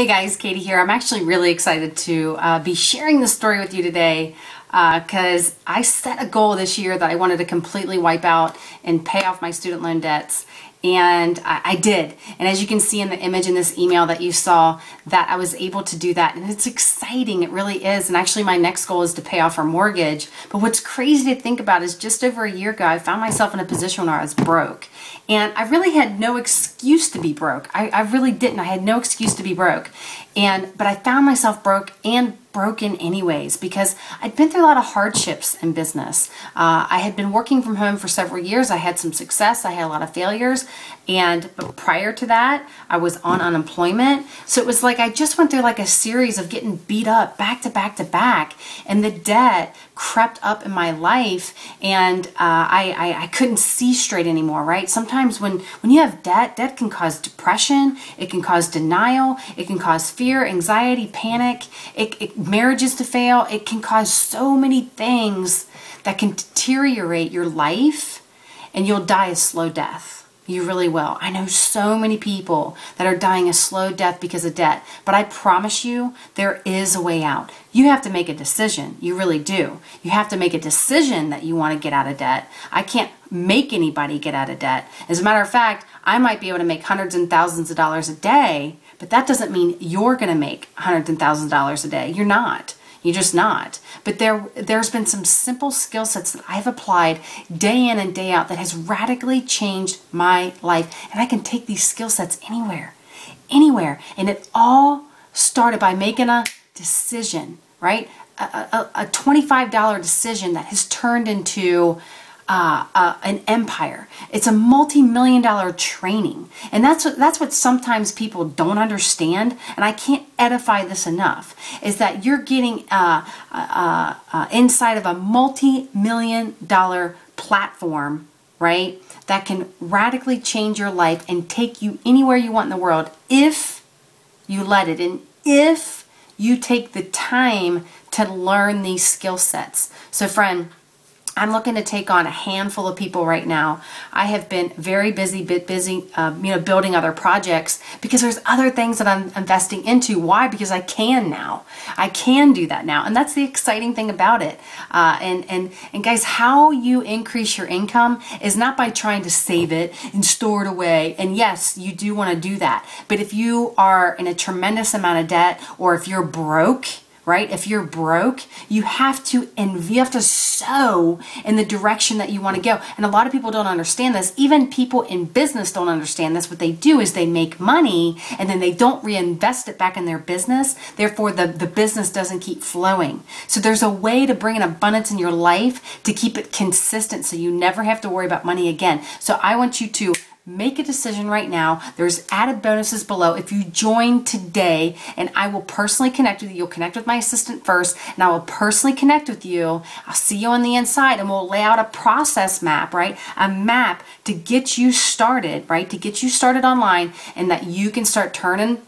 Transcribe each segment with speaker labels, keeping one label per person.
Speaker 1: Hey guys, Caity here. I'm actually really excited to uh, be sharing this story with you today because uh, I set a goal this year that I wanted to completely wipe out and pay off my student loan debts and I, I, did. And as you can see in the image in this email that you saw, that I was able to do that. And it's exciting, it really is. And actually my next goal is to pay off our mortgage. But what's crazy to think about is just over a year ago, I found myself in a position where I was broke. And I really had no excuse to be broke. I, I really didn't. I had no excuse to be broke. And, but I found myself broke and broken anyways because I'd been through a lot of hardships in business. Uh, I had been working from home for several years. I had some success. I had a lot of failures. And but prior to that, I was on unemployment. So it was like I just went through like a series of getting beat up back to back to back. And the debt crept up in my life and uh, I, I, I couldn't see straight anymore, right? Sometimes when, when you have debt, debt can cause depression. It can cause denial. It can cause fear, anxiety, panic. It, it marriages to fail. It can cause so many things that can deteriorate your life and you'll die a slow death. You really will. I know so many people that are dying a slow death because of debt, but I promise you there is a way out. You have to make a decision. You really do. You have to make a decision that you want to get out of debt. I can't make anybody get out of debt. As a matter of fact, I might be able to make hundreds and thousands of dollars a day, but that doesn't mean you're going to make hundreds and thousands of dollars a day. You're not. You're just not. But there, there's been some simple skill sets that I've applied day in and day out that has radically changed my life. And I can take these skill sets anywhere, anywhere. And it all started by making a decision, right? A, a, a $25 decision that has turned into uh, uh, an empire. It's a multi-million dollar training, and that's what that's what sometimes people don't understand. And I can't edify this enough: is that you're getting uh, uh, uh, uh inside of a multi-million dollar platform, right? That can radically change your life and take you anywhere you want in the world if you let it, and if you take the time to learn these skill sets. So, friend I'm looking to take on a handful of people right now. I have been very busy, busy, um, you know, building other projects because there's other things that I'm investing into. Why? Because I can now. I can do that now, and that's the exciting thing about it. Uh, and and and guys, how you increase your income is not by trying to save it and store it away. And yes, you do want to do that. But if you are in a tremendous amount of debt, or if you're broke right? If you're broke, you have to and you have to sow in the direction that you want to go. And a lot of people don't understand this. Even people in business don't understand this. What they do is they make money and then they don't reinvest it back in their business. Therefore, the, the business doesn't keep flowing. So there's a way to bring an abundance in your life to keep it consistent so you never have to worry about money again. So I want you to make a decision right now. There's added bonuses below if you join today, and I will personally connect with you. You'll connect with my assistant first, and I will personally connect with you. I'll see you on the inside, and we'll lay out a process map, right? A map to get you started, right? To get you started online, and that you can start turning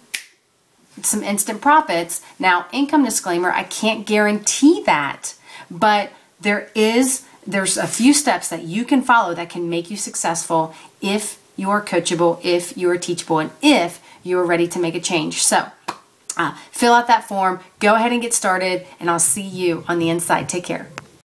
Speaker 1: some instant profits. Now, income disclaimer, I can't guarantee that, but there is there's a few steps that you can follow that can make you successful if you are coachable, if you are teachable, and if you are ready to make a change. So, uh, fill out that form, go ahead and get started, and I'll see you on the inside. Take care.